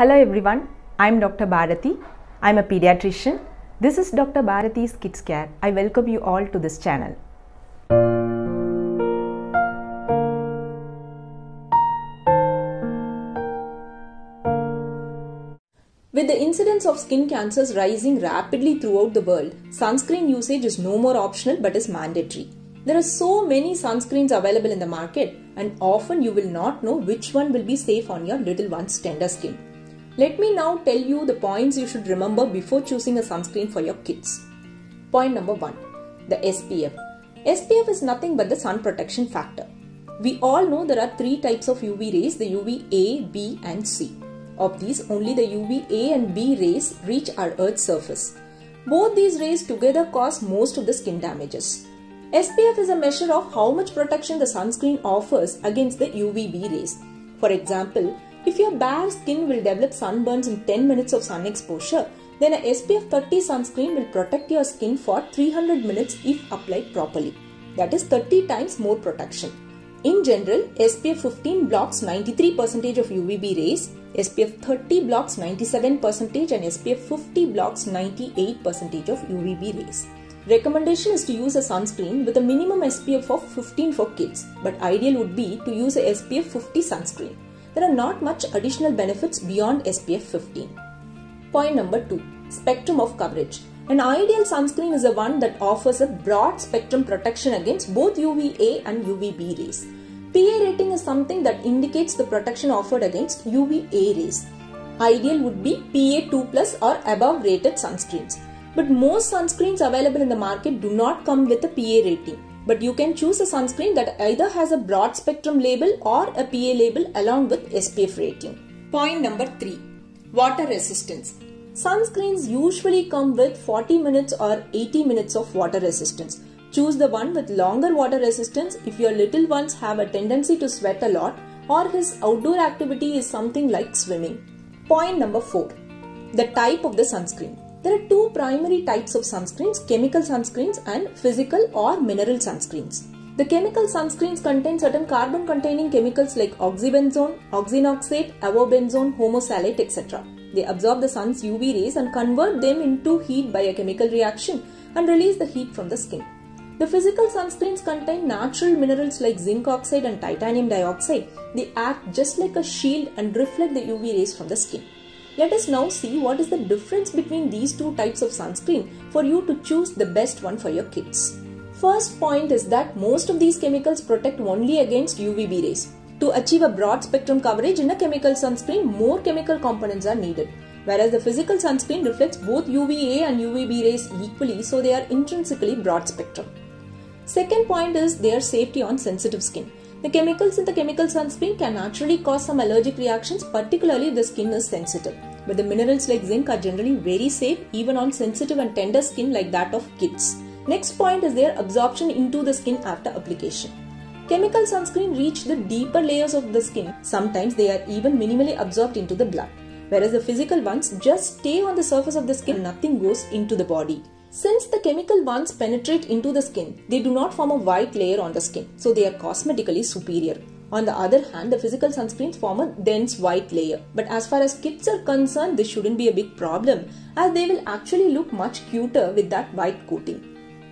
Hello everyone, I'm Dr. Bharathi. I'm a pediatrician. This is Dr. Bharathi's Kids Care. I welcome you all to this channel. With the incidence of skin cancers rising rapidly throughout the world, sunscreen usage is no more optional but is mandatory. There are so many sunscreens available in the market, and often you will not know which one will be safe on your little one's tender skin. Let me now tell you the points you should remember before choosing a sunscreen for your kids. Point number 1 The SPF. SPF is nothing but the sun protection factor. We all know there are three types of UV rays the UV A, B, and C. Of these, only the UV A and B rays reach our Earth's surface. Both these rays together cause most of the skin damages. SPF is a measure of how much protection the sunscreen offers against the UVB rays. For example, if your bare skin will develop sunburns in 10 minutes of sun exposure, then a SPF 30 sunscreen will protect your skin for 300 minutes if applied properly. That is 30 times more protection. In general, SPF 15 blocks 93% of UVB rays, SPF 30 blocks 97% and SPF 50 blocks 98% of UVB rays. Recommendation is to use a sunscreen with a minimum SPF of 15 for kids, but ideal would be to use a SPF 50 sunscreen. There are not much additional benefits beyond SPF 15. Point number 2 Spectrum of coverage. An ideal sunscreen is the one that offers a broad spectrum protection against both UVA and UVB rays. PA rating is something that indicates the protection offered against UVA rays. Ideal would be PA2 plus or above rated sunscreens. But most sunscreens available in the market do not come with a PA rating. But you can choose a sunscreen that either has a broad spectrum label or a PA label along with SPF rating. Point number 3 Water resistance. Sunscreens usually come with 40 minutes or 80 minutes of water resistance. Choose the one with longer water resistance if your little ones have a tendency to sweat a lot or his outdoor activity is something like swimming. Point number 4 The type of the sunscreen. There are two primary types of sunscreens chemical sunscreens and physical or mineral sunscreens. The chemical sunscreens contain certain carbon containing chemicals like oxybenzone, octinoxate, avobenzone, homosalate, etc. They absorb the sun's UV rays and convert them into heat by a chemical reaction and release the heat from the skin. The physical sunscreens contain natural minerals like zinc oxide and titanium dioxide. They act just like a shield and reflect the UV rays from the skin. Let us now see what is the difference between these two types of sunscreen for you to choose the best one for your kids. First point is that most of these chemicals protect only against UVB rays. To achieve a broad spectrum coverage in a chemical sunscreen, more chemical components are needed. Whereas the physical sunscreen reflects both UVA and UVB rays equally, so they are intrinsically broad spectrum. Second point is their safety on sensitive skin. The chemicals in the chemical sunscreen can naturally cause some allergic reactions, particularly if the skin is sensitive. But the minerals like zinc are generally very safe even on sensitive and tender skin like that of kids. Next point is their absorption into the skin after application. Chemical sunscreen reach the deeper layers of the skin. Sometimes they are even minimally absorbed into the blood. Whereas the physical ones just stay on the surface of the skin, nothing goes into the body. Since the chemical ones penetrate into the skin, they do not form a white layer on the skin, so they are cosmetically superior. On the other hand, the physical sunscreens form a dense white layer. But as far as kids are concerned, this shouldn't be a big problem as they will actually look much cuter with that white coating.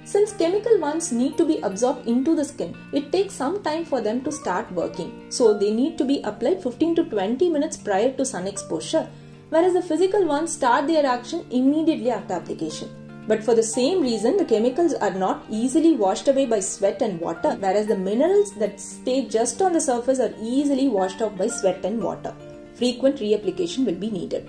Since chemical ones need to be absorbed into the skin, it takes some time for them to start working. So they need to be applied 15 to 20 minutes prior to sun exposure, whereas the physical ones start their action immediately after application. But for the same reason, the chemicals are not easily washed away by sweat and water, whereas the minerals that stay just on the surface are easily washed off by sweat and water. Frequent reapplication will be needed.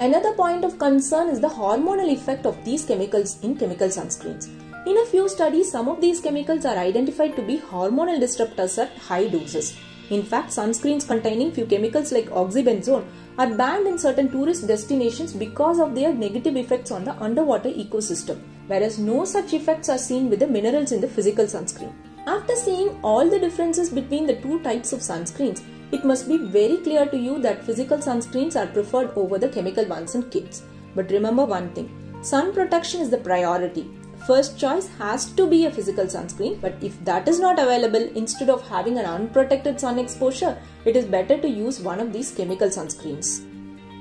Another point of concern is the hormonal effect of these chemicals in chemical sunscreens. In a few studies, some of these chemicals are identified to be hormonal disruptors at high doses. In fact, sunscreens containing few chemicals like oxybenzone are banned in certain tourist destinations because of their negative effects on the underwater ecosystem, whereas no such effects are seen with the minerals in the physical sunscreen. After seeing all the differences between the two types of sunscreens, it must be very clear to you that physical sunscreens are preferred over the chemical ones in kids. But remember one thing sun protection is the priority. First choice has to be a physical sunscreen, but if that is not available, instead of having an unprotected sun exposure, it is better to use one of these chemical sunscreens.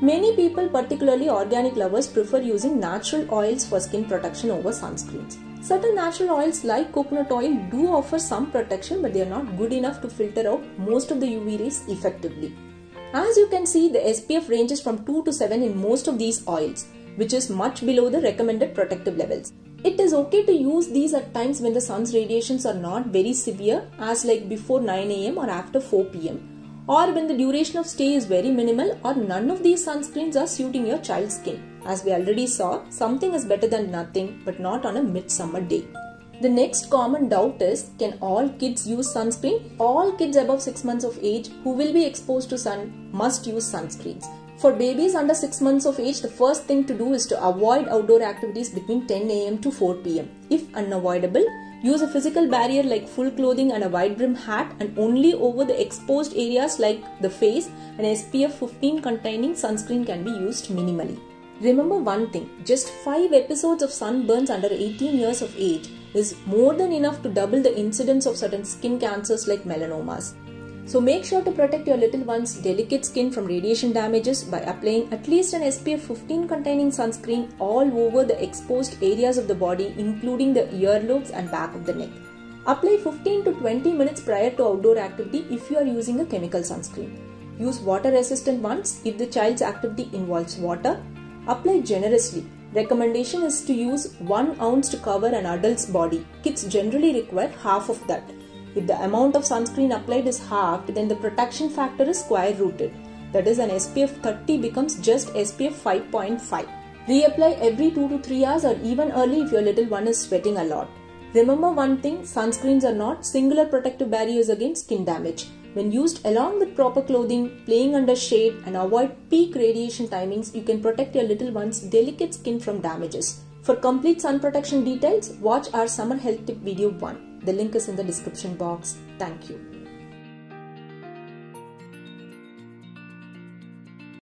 Many people, particularly organic lovers, prefer using natural oils for skin protection over sunscreens. Certain natural oils like coconut oil do offer some protection, but they are not good enough to filter out most of the UV rays effectively. As you can see, the SPF ranges from 2 to 7 in most of these oils, which is much below the recommended protective levels. It is okay to use these at times when the sun's radiations are not very severe, as like before 9 am or after 4 pm, or when the duration of stay is very minimal or none of these sunscreens are suiting your child's skin. As we already saw, something is better than nothing, but not on a midsummer day. The next common doubt is can all kids use sunscreen? All kids above 6 months of age who will be exposed to sun must use sunscreens. For babies under 6 months of age, the first thing to do is to avoid outdoor activities between 10 am to 4 pm. If unavoidable, use a physical barrier like full clothing and a wide brim hat and only over the exposed areas like the face an SPF 15 containing sunscreen can be used minimally. Remember one thing, just 5 episodes of sunburns under 18 years of age is more than enough to double the incidence of certain skin cancers like melanomas. So make sure to protect your little one's delicate skin from radiation damages by applying at least an SPF 15 containing sunscreen all over the exposed areas of the body including the earlobes and back of the neck. Apply 15 to 20 minutes prior to outdoor activity if you are using a chemical sunscreen. Use water resistant ones if the child's activity involves water Apply generously. Recommendation is to use 1 ounce to cover an adult's body. Kids generally require half of that. If the amount of sunscreen applied is halved, then the protection factor is square rooted. That is, an SPF 30 becomes just SPF 5.5. Reapply every 2 to 3 hours or even early if your little one is sweating a lot. Remember one thing sunscreens are not singular protective barriers against skin damage. When used along with proper clothing, playing under shade, and avoid peak radiation timings, you can protect your little one's delicate skin from damages. For complete sun protection details, watch our summer health tip video 1. The link is in the description box. Thank you.